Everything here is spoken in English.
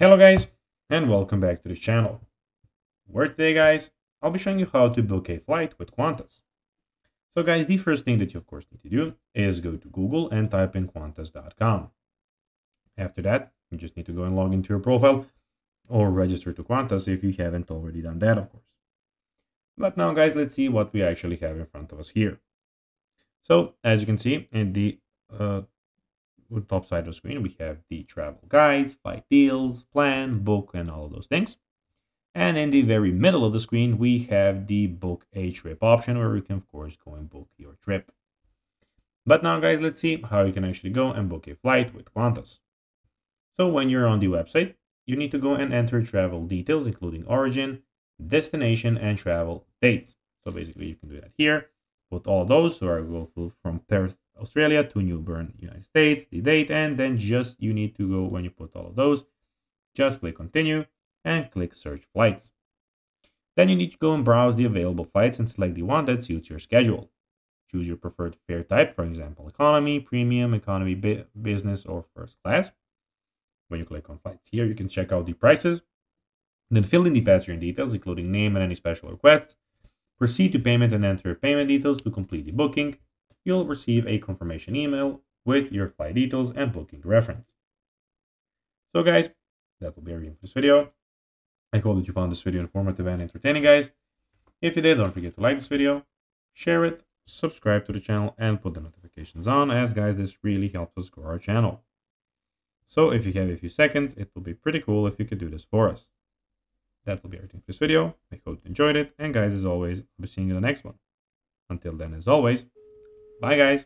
Hello guys and welcome back to the channel. Where today guys, I'll be showing you how to book a flight with Qantas. So guys, the first thing that you of course need to do is go to Google and type in qantas.com. After that, you just need to go and log into your profile or register to Qantas if you haven't already done that of course. But now guys, let's see what we actually have in front of us here. So as you can see in the uh, top side of the screen, we have the travel guides, flight deals, plan, book, and all of those things. And in the very middle of the screen, we have the book a trip option where you can, of course, go and book your trip. But now, guys, let's see how you can actually go and book a flight with Qantas. So when you're on the website, you need to go and enter travel details, including origin, destination, and travel dates. So basically, you can do that here. Put all those. So I will go from Perth Australia to New Newburn, United States, the date, and then just you need to go when you put all of those, just click continue and click search flights. Then you need to go and browse the available flights and select the one that suits your schedule. Choose your preferred fare type, for example, economy, premium, economy, business, or first class. When you click on flights here, you can check out the prices. Then fill in the passenger details, including name and any special requests. Proceed to payment and enter payment details to complete the booking you'll receive a confirmation email with your flight details and booking reference. So guys, that will be everything for this video. I hope that you found this video informative and entertaining, guys. If you did, don't forget to like this video, share it, subscribe to the channel, and put the notifications on, as guys, this really helps us grow our channel. So if you have a few seconds, it will be pretty cool if you could do this for us. That will be everything for this video. I hope you enjoyed it, and guys, as always, I'll be seeing you in the next one. Until then, as always, Bye, guys.